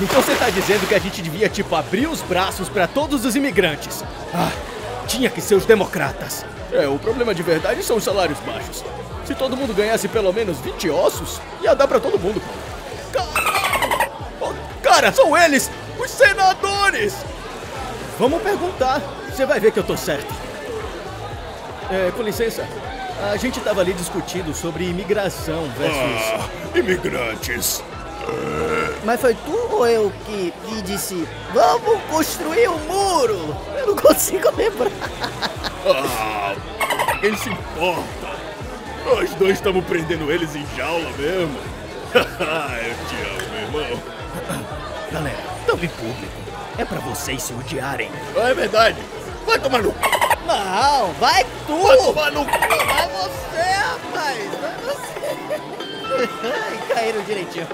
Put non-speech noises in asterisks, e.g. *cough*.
Então você tá dizendo que a gente devia, tipo, abrir os braços pra todos os imigrantes. Ah, tinha que ser os democratas. É, o problema de verdade são os salários baixos. Se todo mundo ganhasse pelo menos 20 ossos, ia dar pra todo mundo, Caralho! Oh, cara, são eles! Os senadores! Vamos perguntar. Você vai ver que eu tô certo. É, com licença. A gente tava ali discutindo sobre imigração versus. Ah, imigrantes. Mas foi tu ou eu que lhe disse, vamos construir um muro? Eu não consigo lembrar. *laughs* Ah, quem se importa? Nós dois estamos prendendo eles em jaula mesmo. *laughs* eu te amo, meu irmão. Galera, tão em público. É pra vocês se odiarem. É verdade. Vai tomar no c... Não, vai tu! Vai tomar no. Vai você, rapaz! Vai você! *laughs* Caíram direitinho.